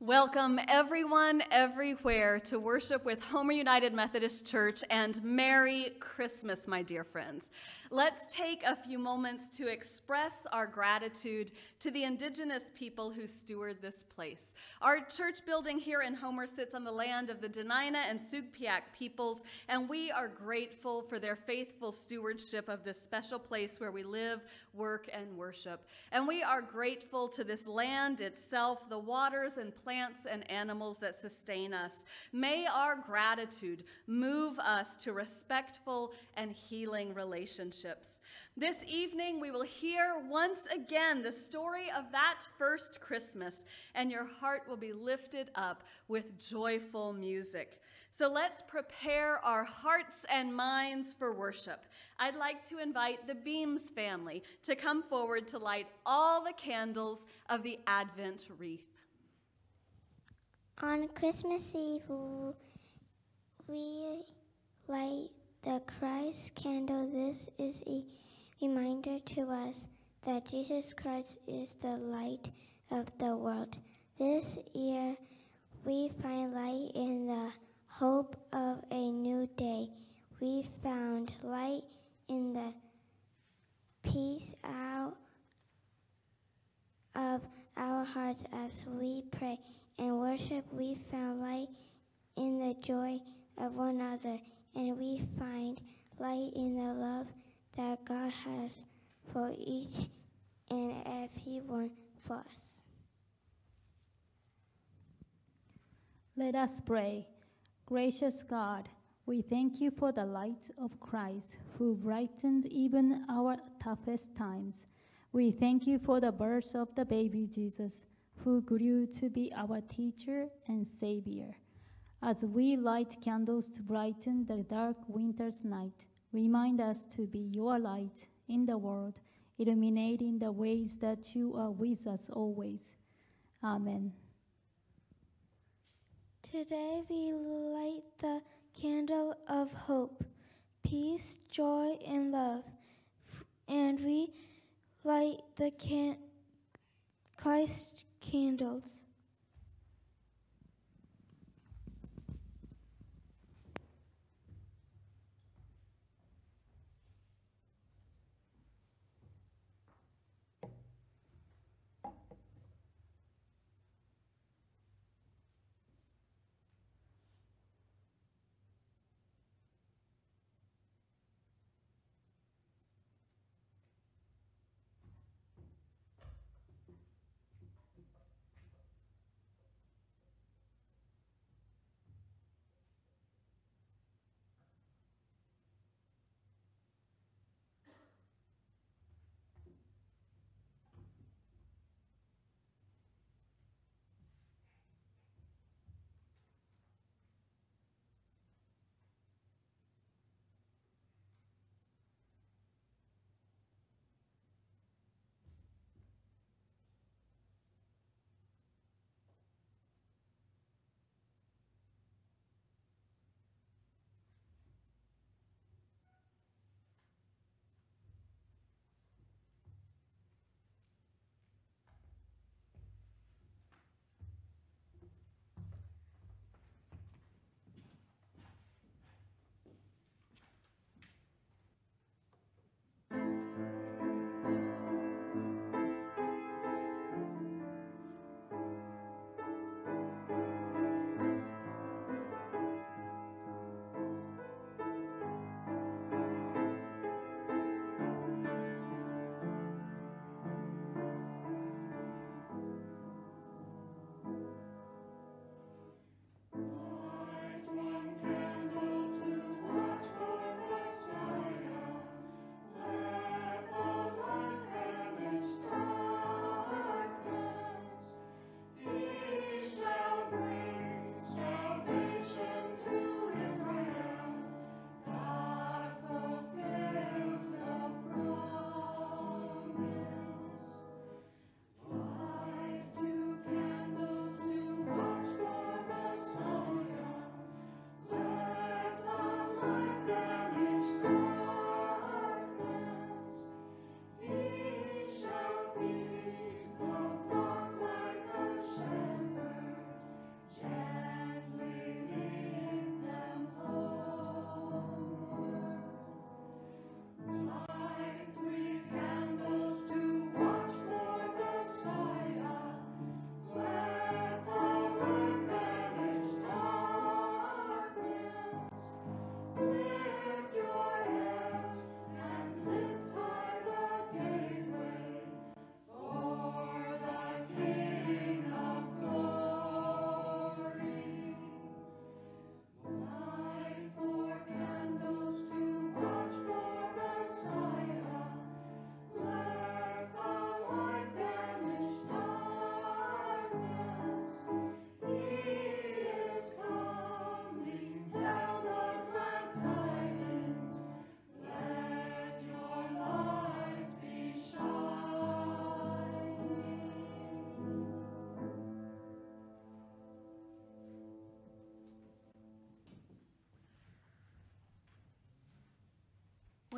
Welcome, everyone, everywhere, to worship with Homer United Methodist Church and Merry Christmas, my dear friends. Let's take a few moments to express our gratitude to the indigenous people who steward this place. Our church building here in Homer sits on the land of the Dena'ina and Sugpiaq peoples, and we are grateful for their faithful stewardship of this special place where we live, work, and worship. And we are grateful to this land itself, the waters and plants and animals that sustain us. May our gratitude move us to respectful and healing relationships. This evening, we will hear once again the story of that first Christmas, and your heart will be lifted up with joyful music. So let's prepare our hearts and minds for worship. I'd like to invite the Beams family to come forward to light all the candles of the Advent wreath. On Christmas Eve, we light the Christ candle, this is a reminder to us that Jesus Christ is the light of the world. This year, we find light in the hope of a new day. We found light in the peace out of our hearts as we pray and worship. We found light in the joy of one another and we find light in the love that God has for each and every one of us. Let us pray. Gracious God, we thank you for the light of Christ who brightened even our toughest times. We thank you for the birth of the baby Jesus who grew to be our teacher and savior. As we light candles to brighten the dark winter's night, remind us to be your light in the world, illuminating the ways that you are with us always. Amen. Today we light the candle of hope, peace, joy, and love. And we light the can- Christ candles.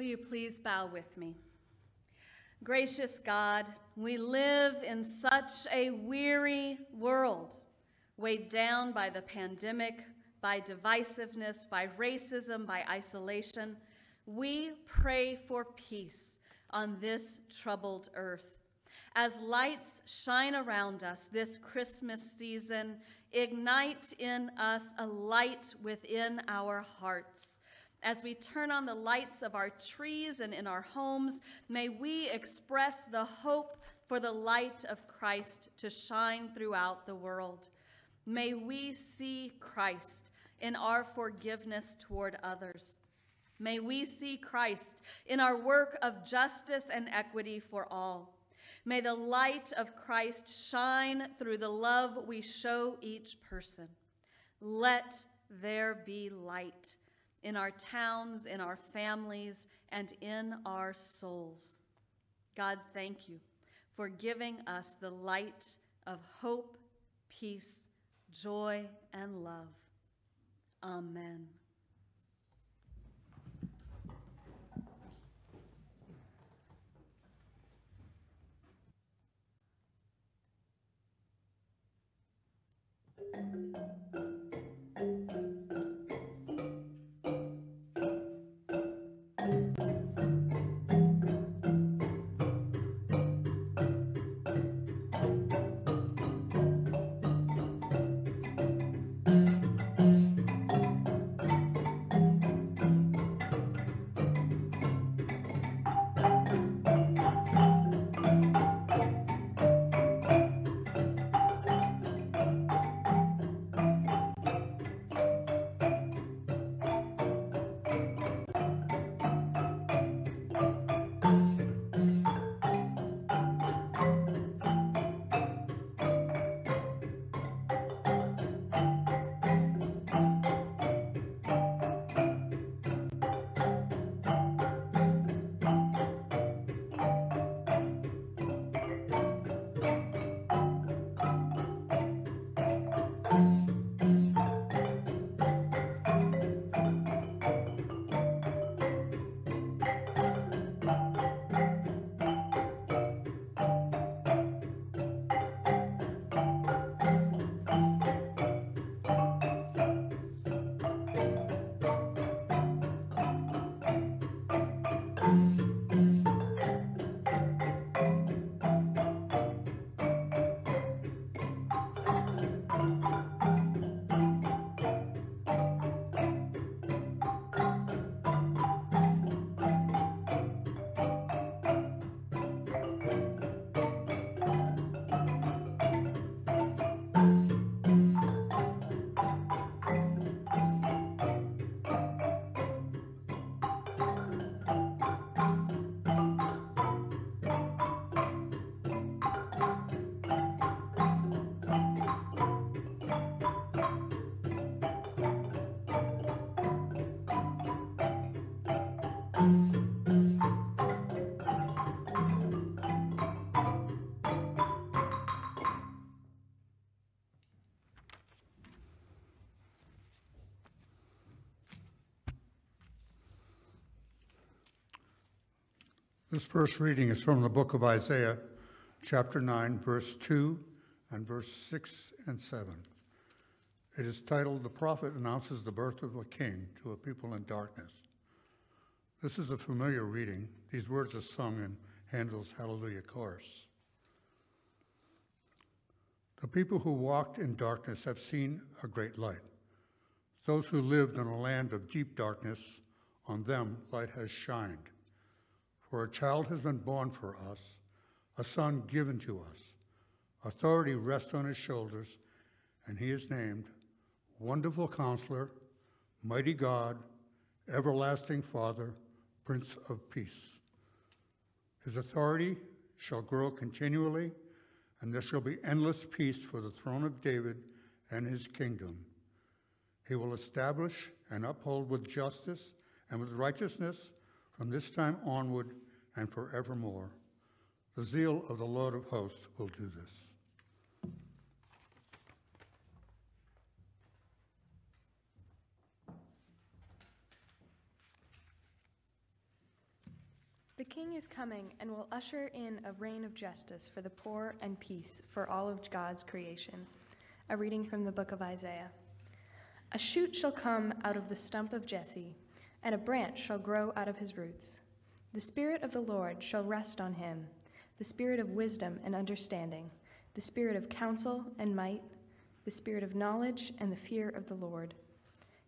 Will you please bow with me? Gracious God, we live in such a weary world, weighed down by the pandemic, by divisiveness, by racism, by isolation. We pray for peace on this troubled earth. As lights shine around us this Christmas season, ignite in us a light within our hearts. As we turn on the lights of our trees and in our homes, may we express the hope for the light of Christ to shine throughout the world. May we see Christ in our forgiveness toward others. May we see Christ in our work of justice and equity for all. May the light of Christ shine through the love we show each person. Let there be light in our towns, in our families, and in our souls. God, thank you for giving us the light of hope, peace, joy, and love. Amen. This first reading is from the book of Isaiah, chapter 9, verse 2 and verse 6 and 7. It is titled, The Prophet Announces the Birth of a King to a People in Darkness. This is a familiar reading. These words are sung in Handel's Hallelujah Chorus. The people who walked in darkness have seen a great light. Those who lived in a land of deep darkness, on them light has shined. For a child has been born for us, a son given to us. Authority rests on his shoulders, and he is named Wonderful Counselor, Mighty God, Everlasting Father, Prince of Peace. His authority shall grow continually, and there shall be endless peace for the throne of David and his kingdom. He will establish and uphold with justice and with righteousness from this time onward and forevermore. The zeal of the Lord of hosts will do this. The King is coming and will usher in a reign of justice for the poor and peace for all of God's creation. A reading from the book of Isaiah. A shoot shall come out of the stump of Jesse, and a branch shall grow out of his roots. The Spirit of the Lord shall rest on him the Spirit of wisdom and understanding, the Spirit of counsel and might, the Spirit of knowledge and the fear of the Lord.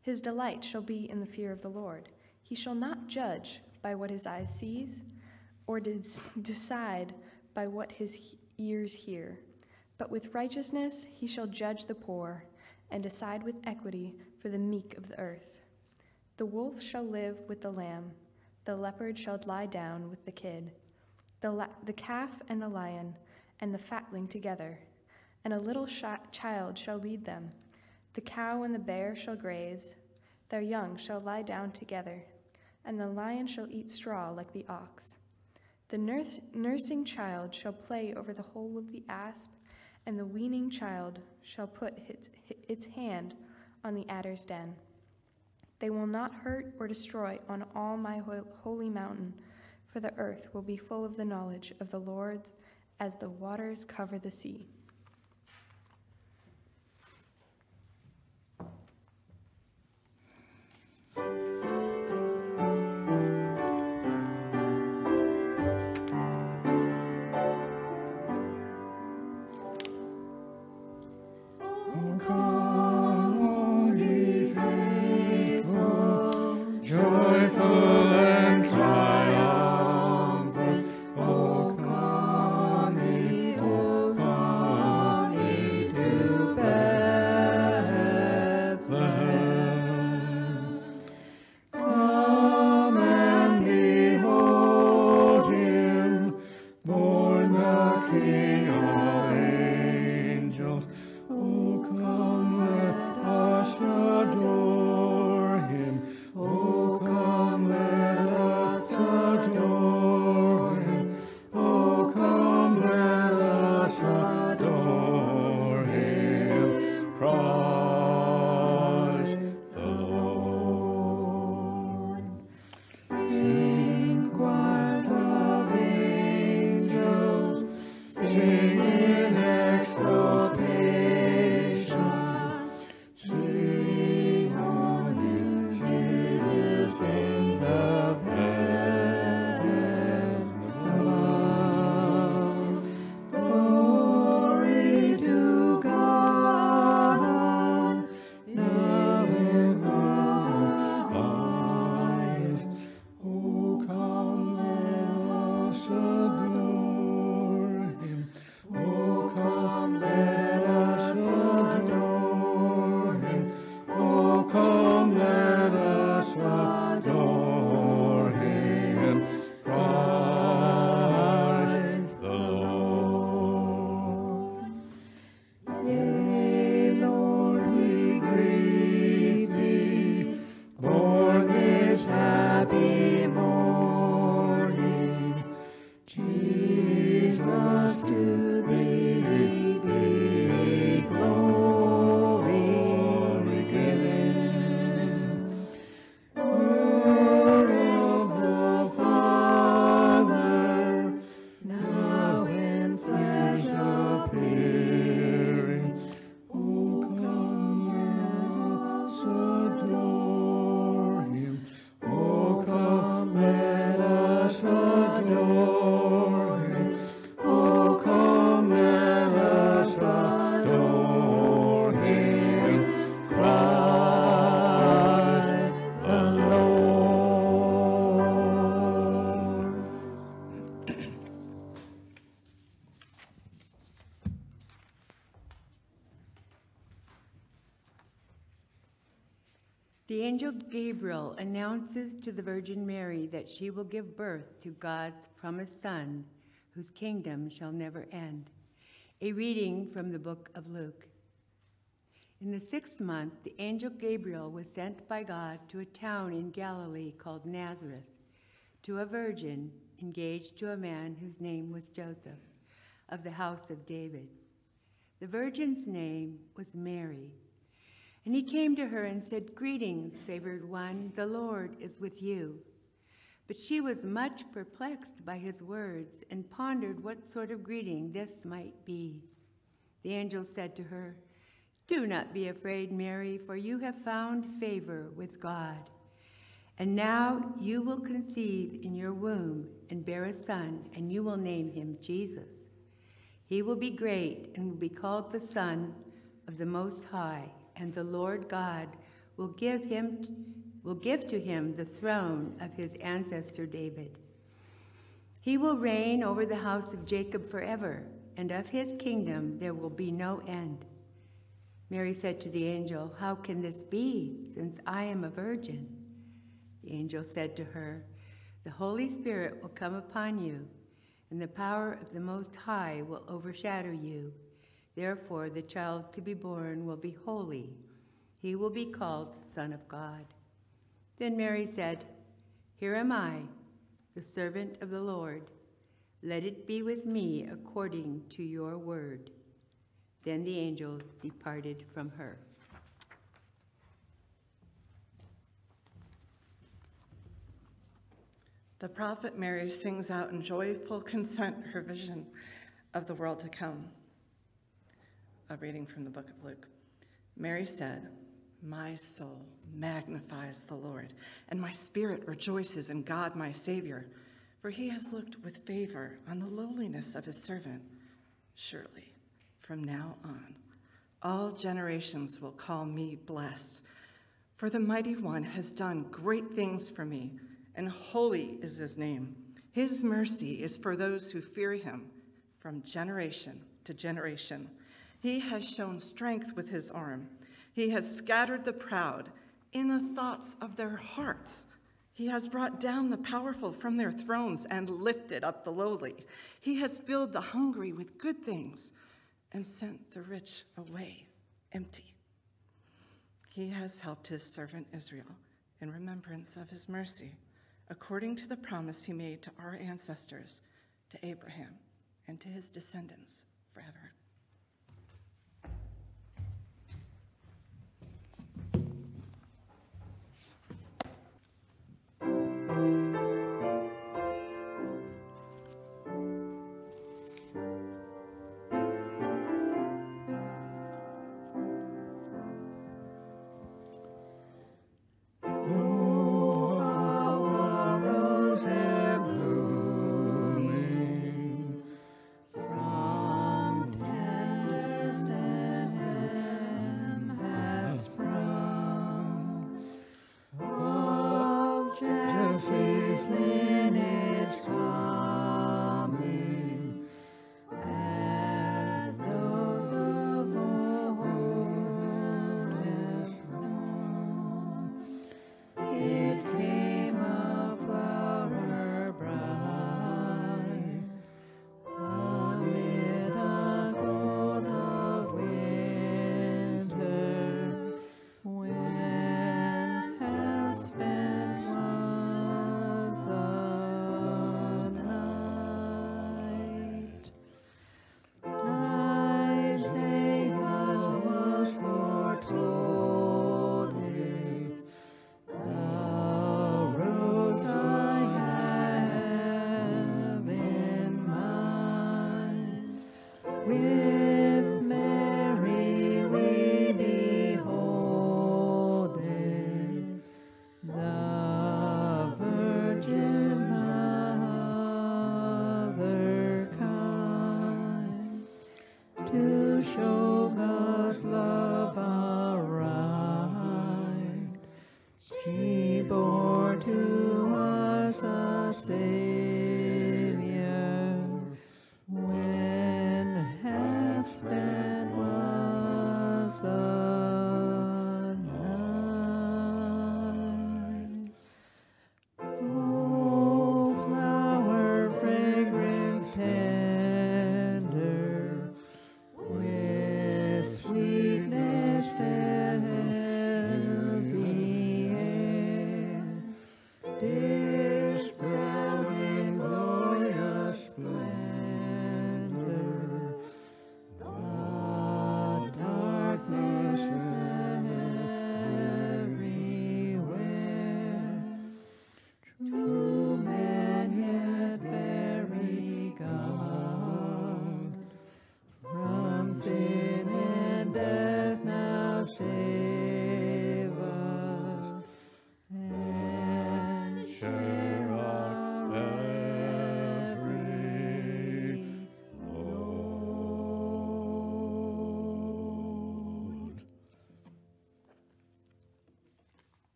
His delight shall be in the fear of the Lord. He shall not judge by what his eyes sees, or decide by what his ears hear. But with righteousness he shall judge the poor, and decide with equity for the meek of the earth. The wolf shall live with the lamb, the leopard shall lie down with the kid, the, la- the calf and the lion, and the fatling together, and a little sh- child shall lead them. The cow and the bear shall graze, their young shall lie down together and the lion shall eat straw like the ox. The nurse, nursing child shall play over the hole of the asp, and the weaning child shall put its, its hand on the adder's den. They will not hurt or destroy on all my holy mountain, for the earth will be full of the knowledge of the Lord as the waters cover the sea. Angel Gabriel announces to the Virgin Mary that she will give birth to God's promised Son, whose kingdom shall never end. A reading from the book of Luke. In the sixth month, the angel Gabriel was sent by God to a town in Galilee called Nazareth, to a virgin engaged to a man whose name was Joseph, of the house of David. The virgin's name was Mary. And he came to her and said, Greetings, favored one, the Lord is with you. But she was much perplexed by his words and pondered what sort of greeting this might be. The angel said to her, Do not be afraid, Mary, for you have found favor with God. And now you will conceive in your womb and bear a son, and you will name him Jesus. He will be great and will be called the Son of the Most High, and the Lord God will give him will give to him the throne of his ancestor David. He will reign over the house of Jacob forever, and of his kingdom there will be no end. Mary said to the angel, How can this be, since I am a virgin? The angel said to her, The Holy Spirit will come upon you, and the power of the Most High will overshadow you. Therefore, the child to be born will be holy. He will be called Son of God. Then Mary said, Here am I, the servant of the Lord. Let it be with me according to your word. Then the angel departed from her. The prophet Mary sings out in joyful consent her vision of the world to come. A reading from the book of Luke. Mary said, My soul magnifies the Lord, and my spirit rejoices in God my Savior, for he has looked with favor on the lowliness of his servant. Surely, from now on, all generations will call me blessed, for the mighty one has done great things for me and holy is his name. His mercy is for those who fear him from generation to generation. He has shown strength with his arm. He has scattered the proud in the thoughts of their hearts. He has brought down the powerful from their thrones and lifted up the lowly. He has filled the hungry with good things and sent the rich away empty. He has helped his servant Israel in remembrance of his mercy according to the promise he made to our ancestors, to Abraham, and to his descendants forever.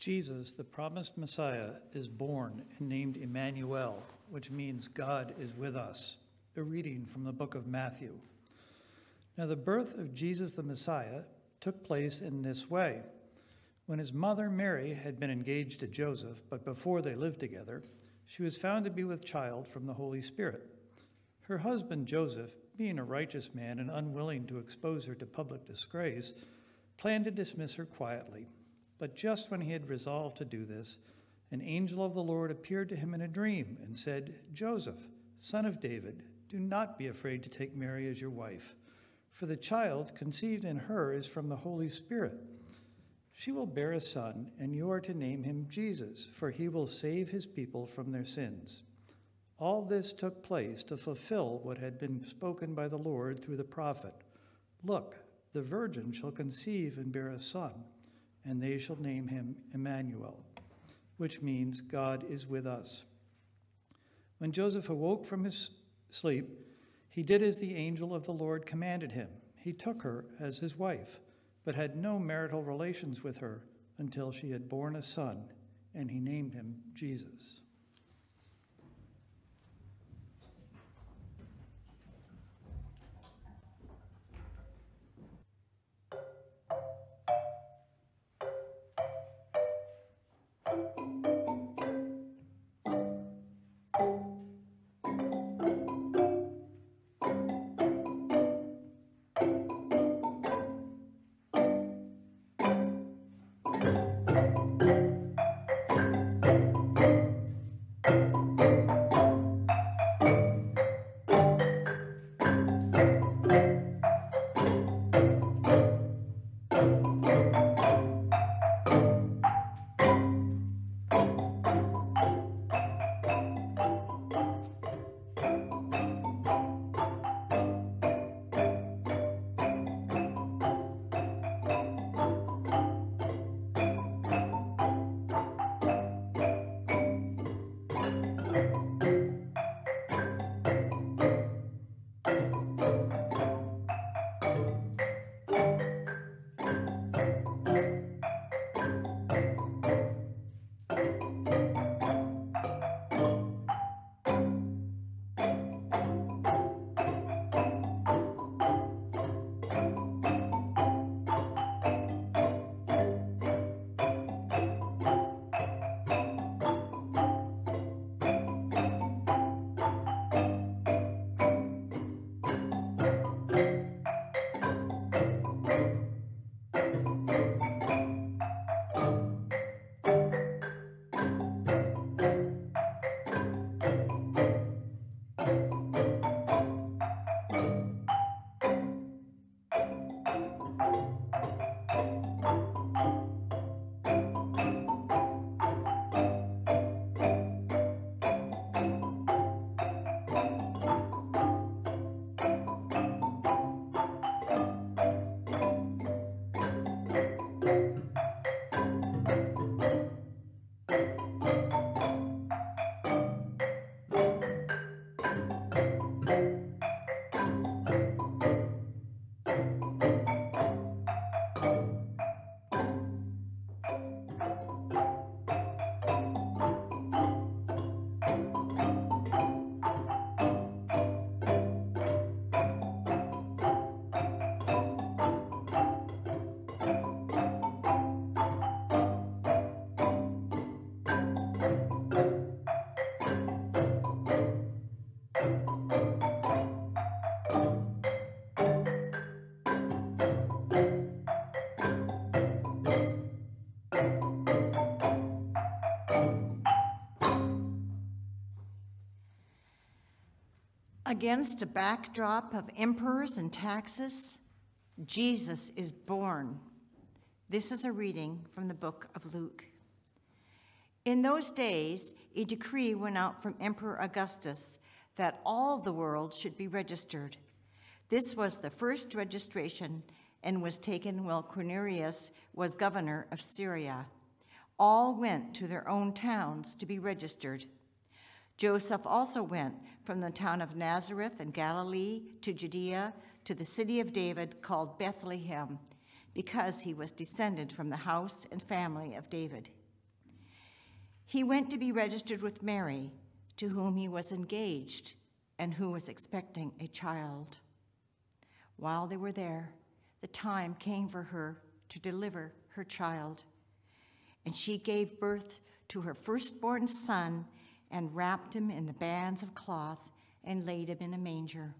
Jesus, the promised Messiah, is born and named Emmanuel, which means God is with us. A reading from the book of Matthew. Now, the birth of Jesus the Messiah took place in this way. When his mother Mary had been engaged to Joseph, but before they lived together, she was found to be with child from the Holy Spirit. Her husband Joseph, being a righteous man and unwilling to expose her to public disgrace, planned to dismiss her quietly. But just when he had resolved to do this, an angel of the Lord appeared to him in a dream and said, Joseph, son of David, do not be afraid to take Mary as your wife, for the child conceived in her is from the Holy Spirit. She will bear a son, and you are to name him Jesus, for he will save his people from their sins. All this took place to fulfill what had been spoken by the Lord through the prophet Look, the virgin shall conceive and bear a son and they shall name him Emmanuel, which means God is with us. When Joseph awoke from his sleep, he did as the angel of the Lord commanded him. He took her as his wife, but had no marital relations with her until she had borne a son, and he named him Jesus. Against a backdrop of emperors and taxes, Jesus is born. This is a reading from the book of Luke. In those days, a decree went out from Emperor Augustus that all the world should be registered. This was the first registration and was taken while Quirinius was governor of Syria. All went to their own towns to be registered. Joseph also went from the town of Nazareth in Galilee to Judea to the city of David called Bethlehem, because he was descended from the house and family of David. he went to be registered with Mary, to whom he was engaged and who was expecting a child. While they were there, the time came for her to deliver her child. And she gave birth to her firstborn son and wrapped him in the bands of cloth and laid him in a manger.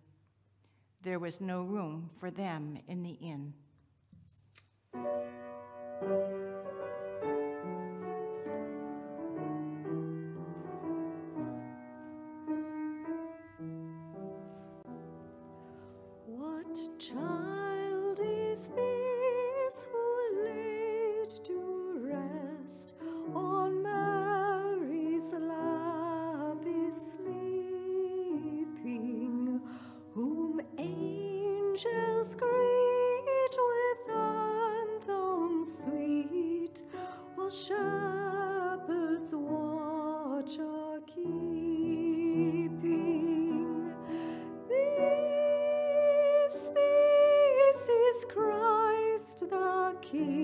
There was no room for them in the inn. shepherd's watch are keeping. This, this is Christ the King.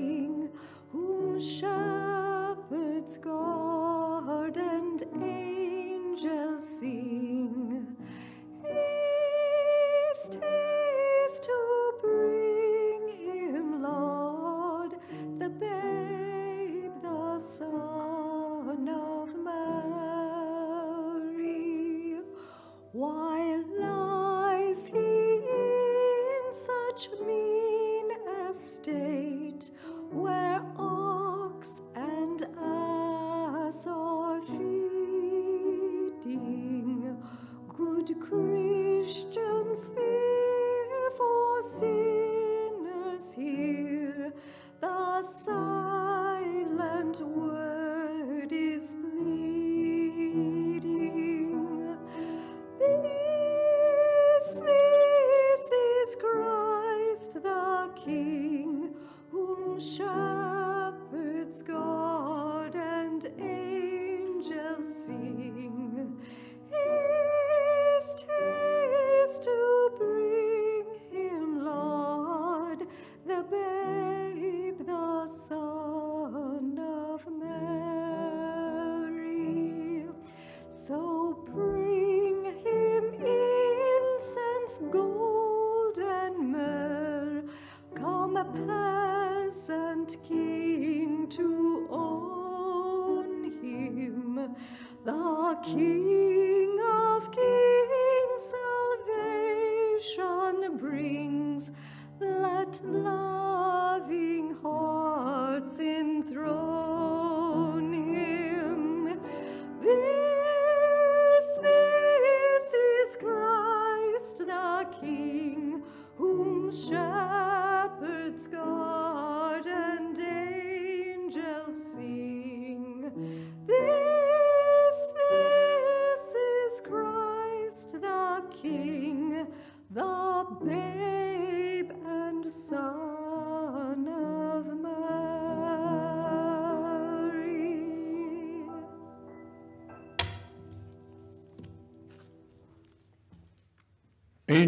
So bring him incense, gold and myrrh. Come, a peasant king, to own him, the king.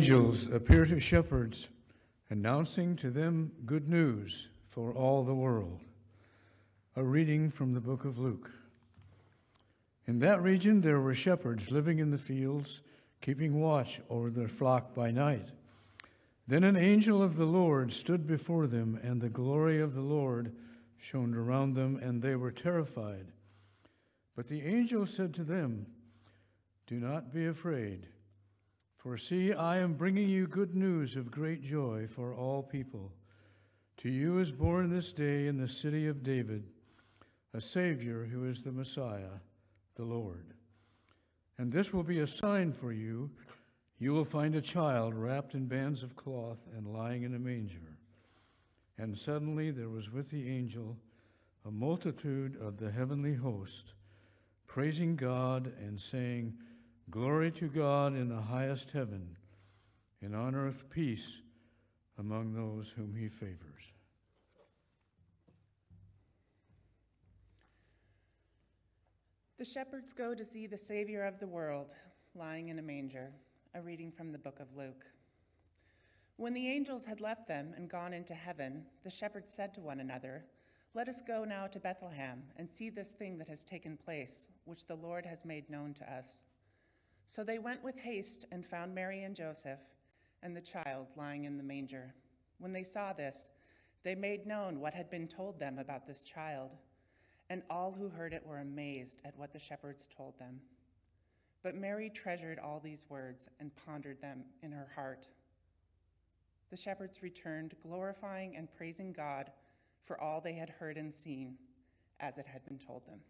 Angels appear to shepherds, announcing to them good news for all the world. A reading from the book of Luke. In that region there were shepherds living in the fields, keeping watch over their flock by night. Then an angel of the Lord stood before them, and the glory of the Lord shone around them, and they were terrified. But the angel said to them, Do not be afraid. For see, I am bringing you good news of great joy for all people. To you is born this day in the city of David a Savior who is the Messiah, the Lord. And this will be a sign for you. You will find a child wrapped in bands of cloth and lying in a manger. And suddenly there was with the angel a multitude of the heavenly host, praising God and saying, Glory to God in the highest heaven, and on earth peace among those whom he favors. The shepherds go to see the Savior of the world lying in a manger, a reading from the book of Luke. When the angels had left them and gone into heaven, the shepherds said to one another, Let us go now to Bethlehem and see this thing that has taken place, which the Lord has made known to us. So they went with haste and found Mary and Joseph and the child lying in the manger. When they saw this, they made known what had been told them about this child, and all who heard it were amazed at what the shepherds told them. But Mary treasured all these words and pondered them in her heart. The shepherds returned, glorifying and praising God for all they had heard and seen as it had been told them.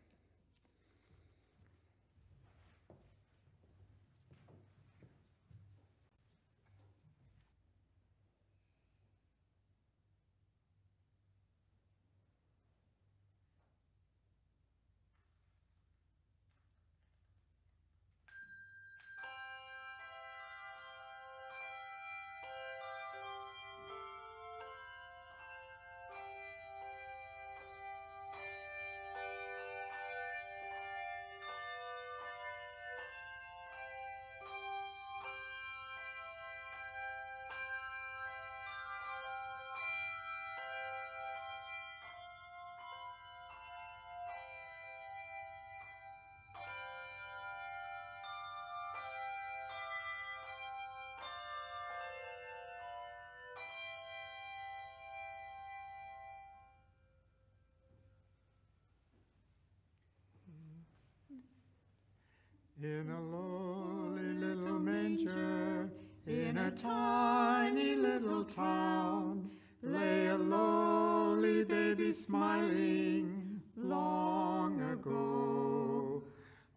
In a lowly little manger, in a tiny little town, lay a lowly baby smiling long ago.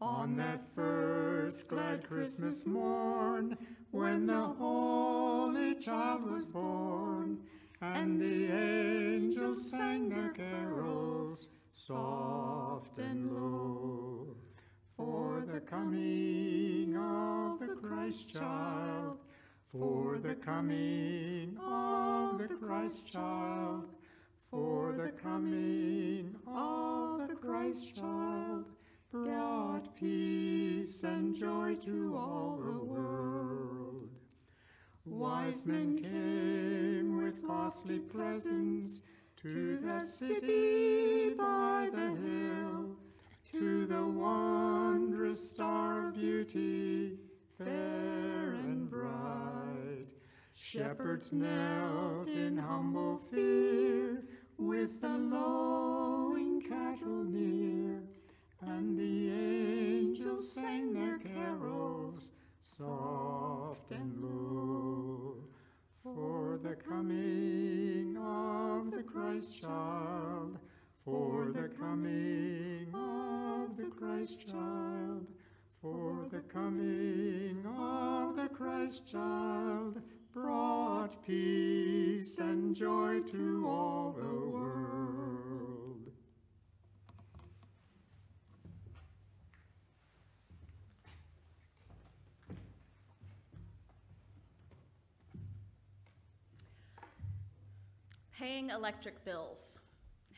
On that first glad Christmas morn, when the Holy Child was born, and the angels sang their carols, soft and low the coming of the Christ child, for the coming of the Christ child, for the coming of the Christ child, brought peace and joy to all the world. Wise men came with costly presents to the city by the hill to the wondrous star of beauty, fair and bright. Shepherds knelt in humble fear, with the lowing cattle near, and the angels sang their carols, soft and low. For the coming of the Christ child, Christ child, brought peace and joy to all the world. Paying electric bills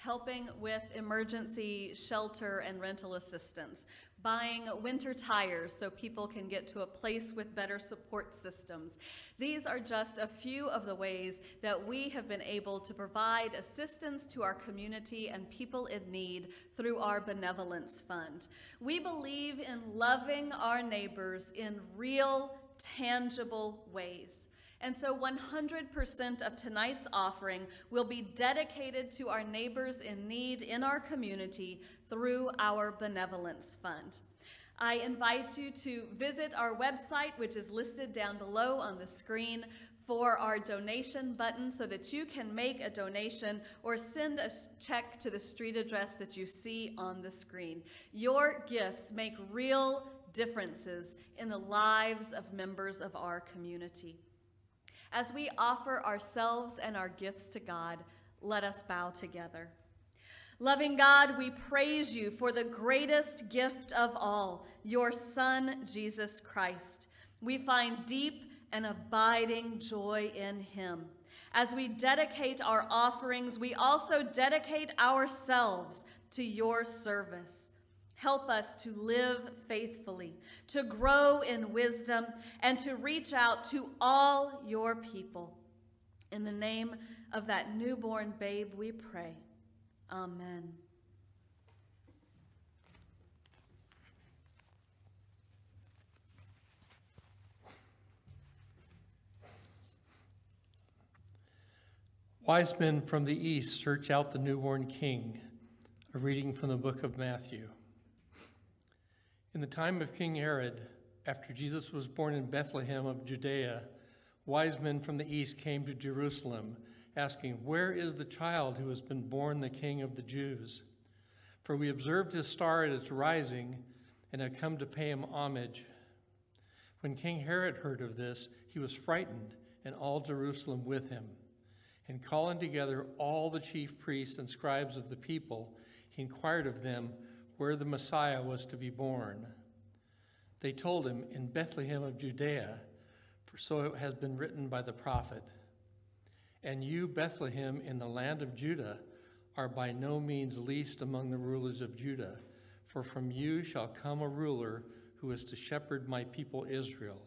helping with emergency shelter and rental assistance, buying winter tires so people can get to a place with better support systems. These are just a few of the ways that we have been able to provide assistance to our community and people in need through our benevolence fund. We believe in loving our neighbors in real, tangible ways. And so 100% of tonight's offering will be dedicated to our neighbors in need in our community through our benevolence fund. I invite you to visit our website, which is listed down below on the screen, for our donation button so that you can make a donation or send a check to the street address that you see on the screen. Your gifts make real differences in the lives of members of our community. As we offer ourselves and our gifts to God, let us bow together. Loving God, we praise you for the greatest gift of all, your Son, Jesus Christ. We find deep and abiding joy in him. As we dedicate our offerings, we also dedicate ourselves to your service. Help us to live faithfully, to grow in wisdom, and to reach out to all your people. In the name of that newborn babe, we pray. Amen. Wise men from the east search out the newborn king. A reading from the book of Matthew. In the time of King Herod, after Jesus was born in Bethlehem of Judea, wise men from the east came to Jerusalem, asking, Where is the child who has been born the king of the Jews? For we observed his star at its rising and have come to pay him homage. When King Herod heard of this, he was frightened, and all Jerusalem with him. And calling together all the chief priests and scribes of the people, he inquired of them where the Messiah was to be born. They told him, In Bethlehem of Judea, for so it has been written by the prophet. And you, Bethlehem, in the land of Judah, are by no means least among the rulers of Judah, for from you shall come a ruler who is to shepherd my people Israel.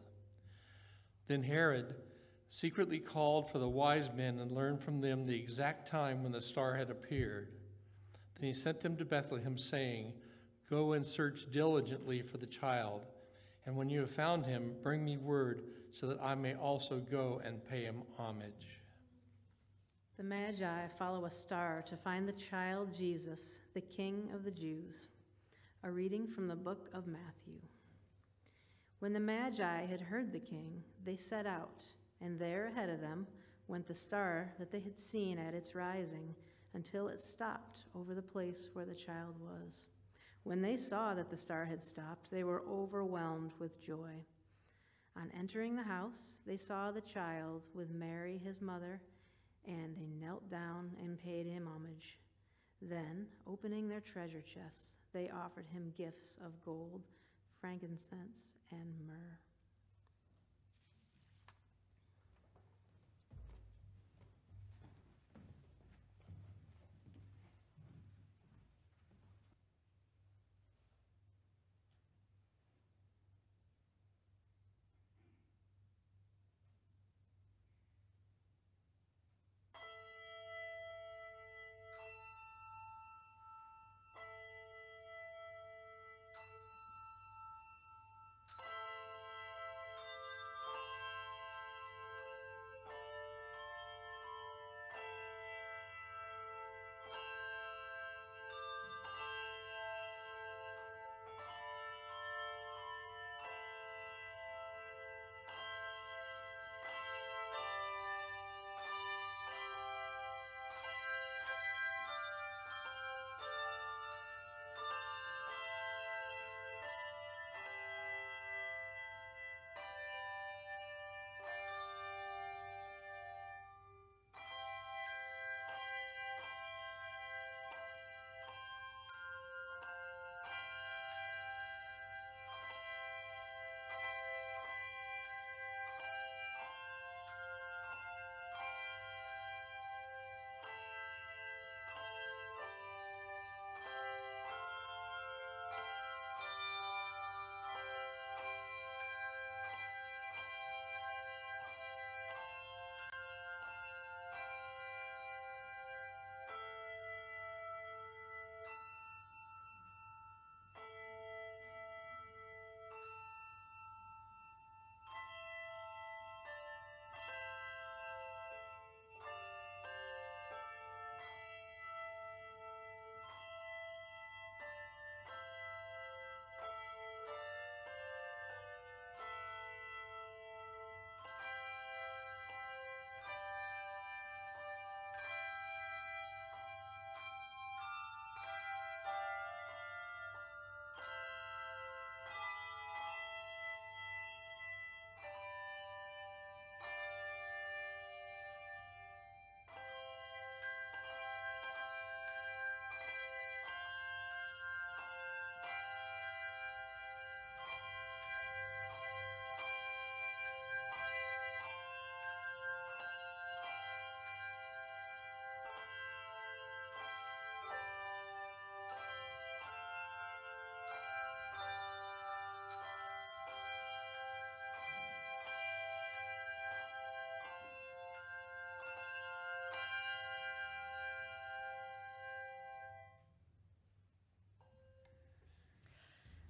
Then Herod, secretly called for the wise men and learned from them the exact time when the star had appeared. Then he sent them to Bethlehem, saying, Go and search diligently for the child, and when you have found him, bring me word so that I may also go and pay him homage. The Magi follow a star to find the child Jesus, the King of the Jews. A reading from the book of Matthew. When the Magi had heard the king, they set out and there ahead of them went the star that they had seen at its rising until it stopped over the place where the child was. When they saw that the star had stopped, they were overwhelmed with joy. On entering the house, they saw the child with Mary, his mother, and they knelt down and paid him homage. Then, opening their treasure chests, they offered him gifts of gold, frankincense, and myrrh.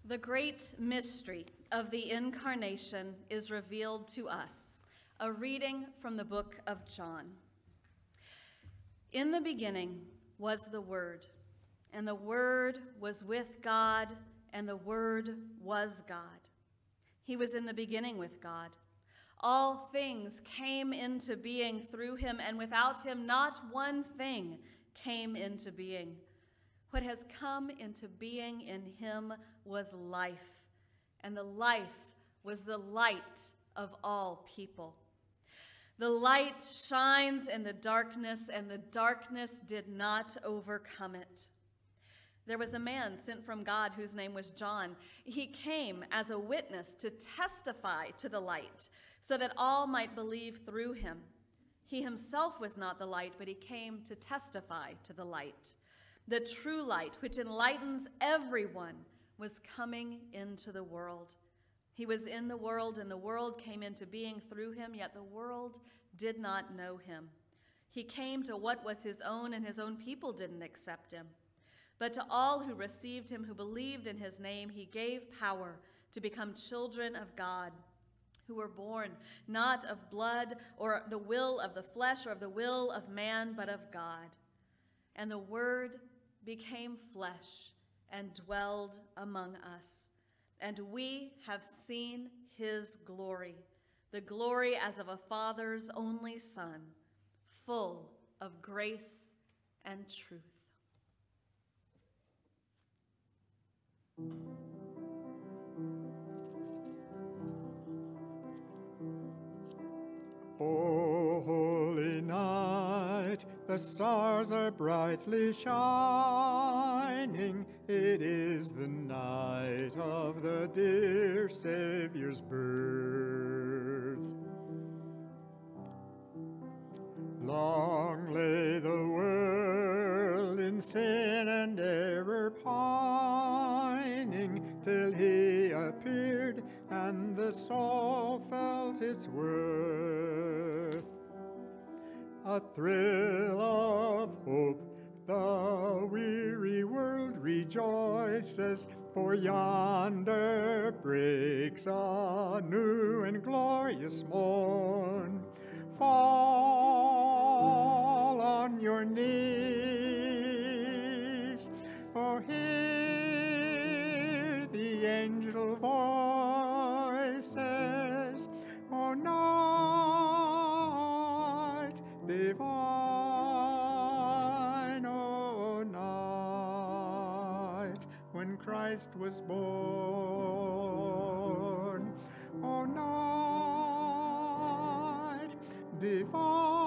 The great mystery of the Incarnation is revealed to us. A reading from the book of John. In the beginning was the Word, and the Word was with God, and the Word was God. He was in the beginning with God. All things came into being through him, and without him, not one thing came into being. What has come into being in him was life, and the life was the light of all people. The light shines in the darkness, and the darkness did not overcome it. There was a man sent from God whose name was John. He came as a witness to testify to the light, so that all might believe through him. He himself was not the light, but he came to testify to the light. The true light, which enlightens everyone, was coming into the world. He was in the world, and the world came into being through him, yet the world did not know him. He came to what was his own, and his own people didn't accept him. But to all who received him, who believed in his name, he gave power to become children of God, who were born not of blood or the will of the flesh or of the will of man, but of God. And the Word became flesh and dwelled among us. And we have seen his glory, the glory as of a Father's only Son, full of grace and truth. O holy night, the stars are brightly shining. It is the night of the dear Savior's birth. Long lay the world in sin and error pining till he appeared and the soul felt its worth. A thrill of hope, the weary rejoices, for yonder breaks a new and glorious morn. Fall on your knees, for hear the angel voices, oh, O night Christ was born, O night divine,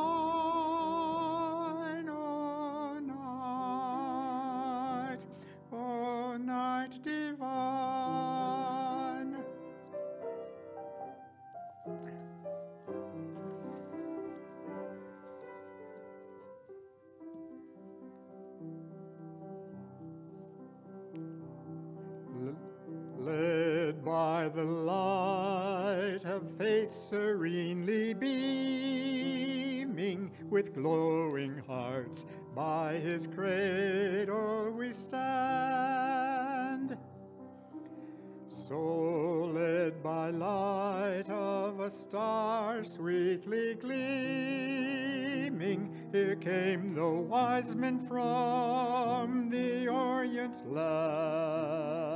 Led by the light of faith serenely beaming, with glowing hearts by his cradle we stand. So led by light of a star sweetly gleaming, here came the wise men from the Orient land.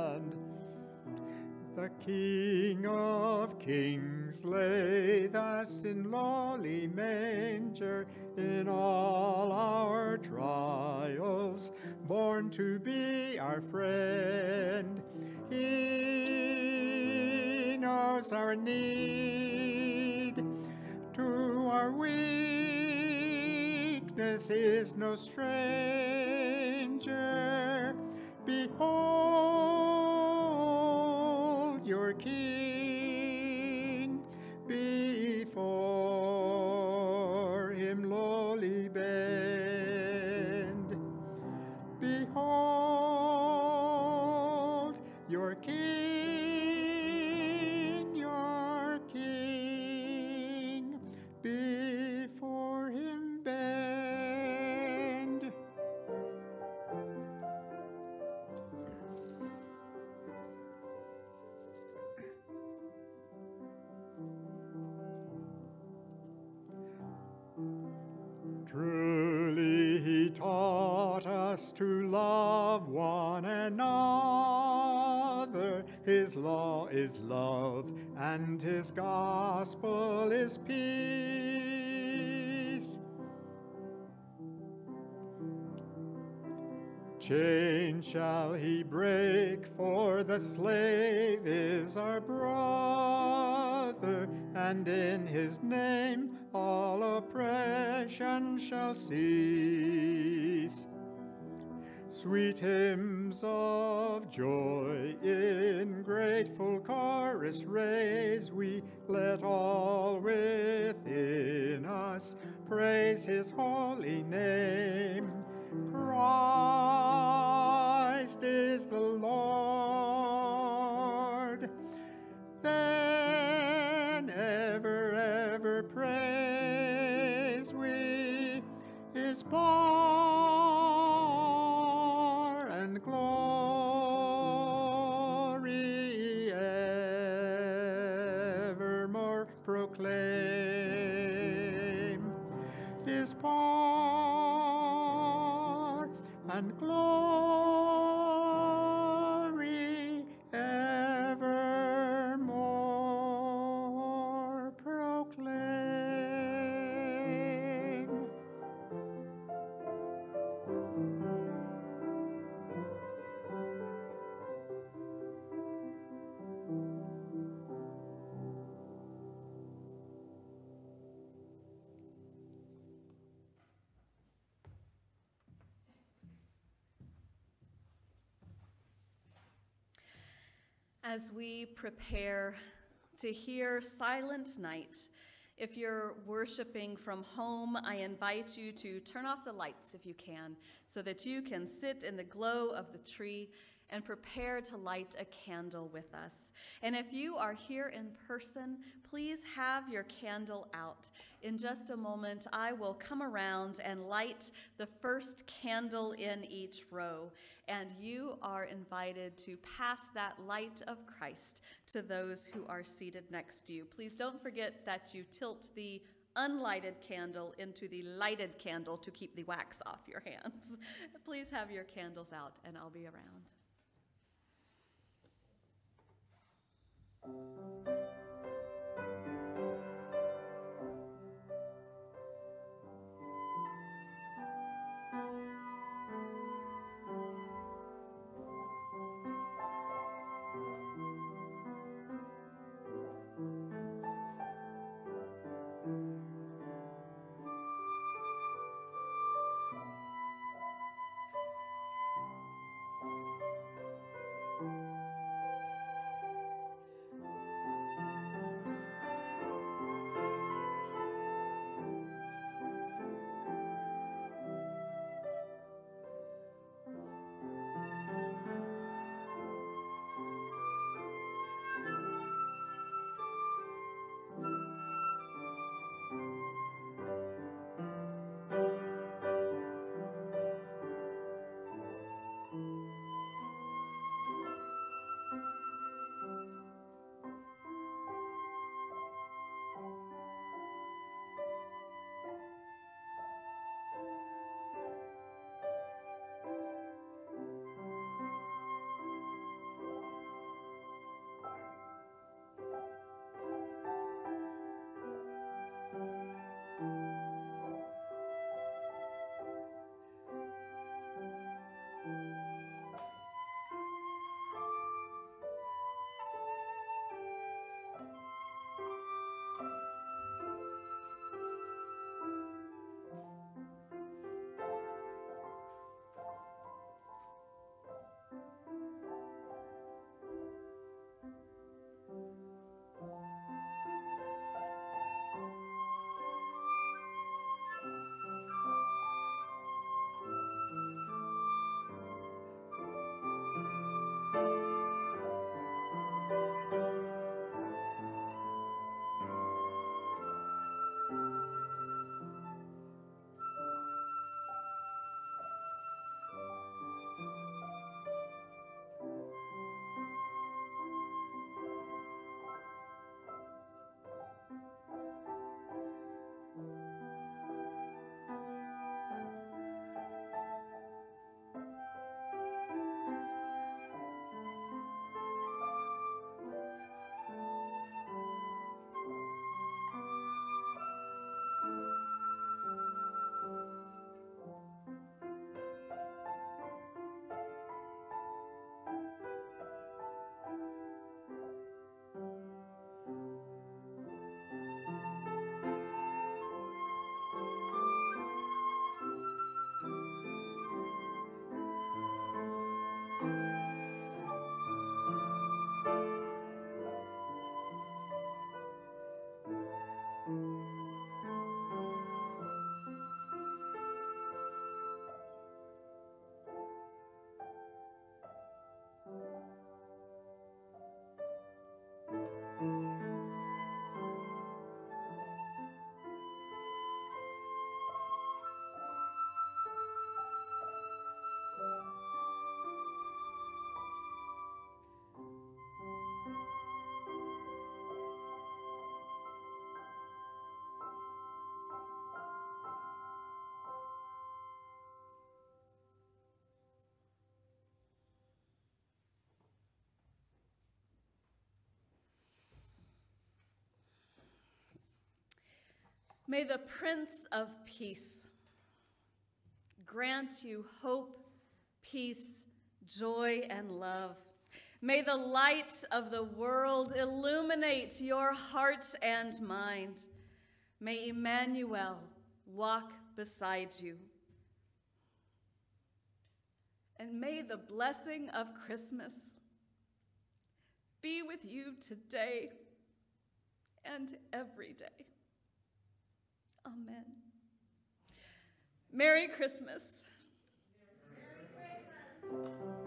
King of Kings lay thus in lowly manger in all our trials, born to be our friend. He knows our need, to our weakness is no stranger. Behold to love one another. His law is love, and his gospel is peace. Chain shall he break, for the slave is our brother, and in his name all oppression shall cease. Sweet hymns of joy in grateful chorus raise we, let all within us praise his holy name. Christ is the Lord. Then ever, ever praise we his power prepare to hear Silent Night, if you're worshiping from home, I invite you to turn off the lights if you can, so that you can sit in the glow of the tree and prepare to light a candle with us. And if you are here in person, please have your candle out. In just a moment, I will come around and light the first candle in each row. And you are invited to pass that light of Christ to those who are seated next to you. Please don't forget that you tilt the unlighted candle into the lighted candle to keep the wax off your hands. Please have your candles out, and I'll be around. thank you May the Prince of Peace grant you hope, peace, joy, and love. May the light of the world illuminate your heart and mind. May Emmanuel walk beside you. And may the blessing of Christmas be with you today and every day. Amen. Merry Christmas. Merry Christmas.